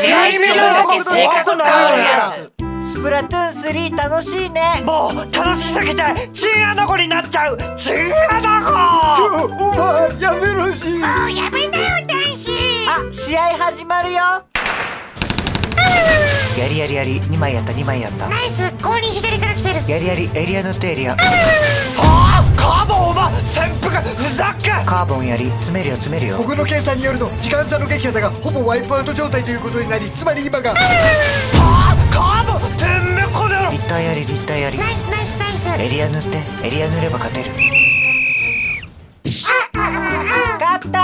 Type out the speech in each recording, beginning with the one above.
試合中だけ性格変わるやつ。スプラトゥーン3楽しいね。もう楽しすぎてチンアナゴになっちゃう。チンアナちゴょお前やめろし。もうやめなよ男子あ試合始まるよ。やりやりやり。2枚やった2枚やった。ナイス。後輪左から来てる。やりやり。エリア塗ってエリア。はあカーボンやり詰めるよ詰めるよ。僕の計算によると時間差の撃破だがほぼワイプアウト状態ということになりつまり今がはあカーボンてめえこの立体やり立体やり。ナイスナイスナイス。エリア塗ってエリア塗れば勝てる。勝った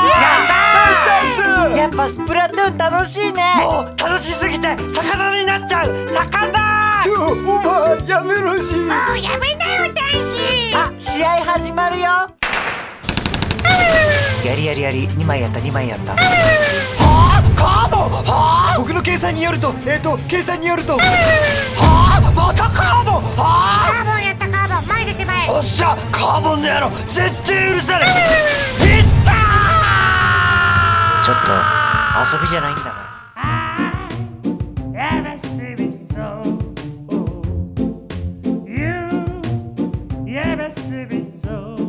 ー。やっぱスプラトゥーン楽しいね。もう楽しすぎて魚になっちゃう。魚！ちょお前やめろしもうやめなよ男子あ試合始まるよやりやりやり2枚やった2枚やった。はあカーボンはあ僕の計算によるとえっ、と計算によると。はあまたカーボンはカーボンやったカーボン前出て前。あおっしゃカーボンの野郎絶対許さねえいったちょっと遊びじゃないんだから。so? You ever see me so?